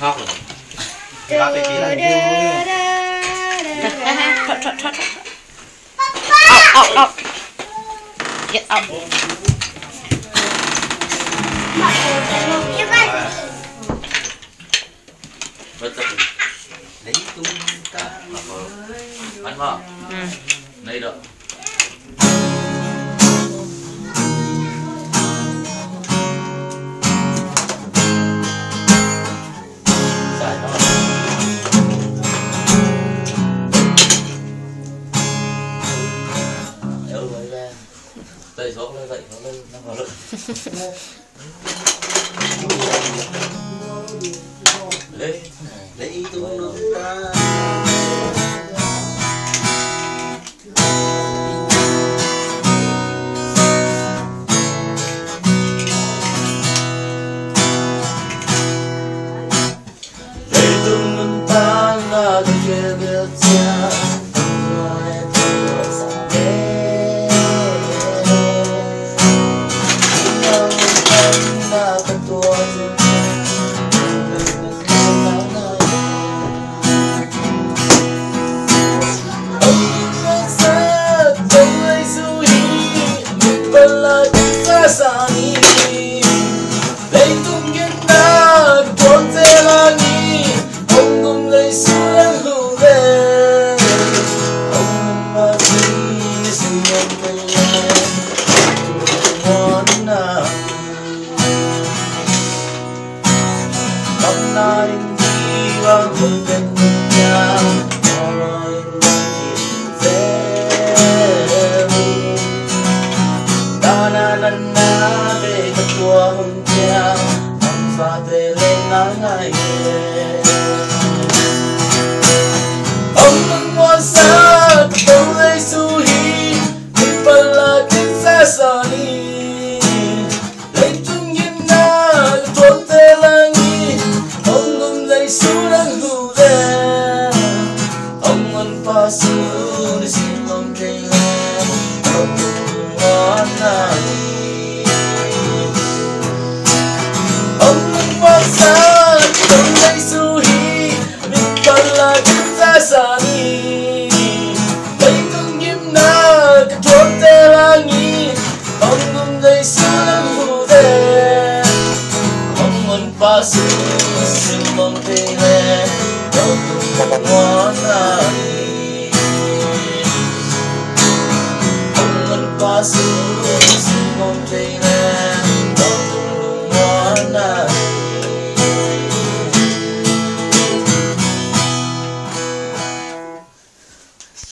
khóc rồi thì chỉ là Thoát, thoát, thoát, thoát. Out, out, out. Get out. Lấy tung ta mà vào Ừ. đây đó Dậy xuống lên dậy nó lên nó vào lực 多坚强，勇敢的像男人。我用双手用力抓你。Đi vang một bên nhà Rồi dễ Da na na ngân pha Để xin mong cây lên Ông ngon này Ông ngừng xa Ông lấy su hi Mình phần là kinh xa xa đi Lấy chung nhìn na Trốn tê là nghi Ông ngừng lấy su đang hù đen Ông ngân su Xin mong cây lên Ông ngon Assim nos encontrei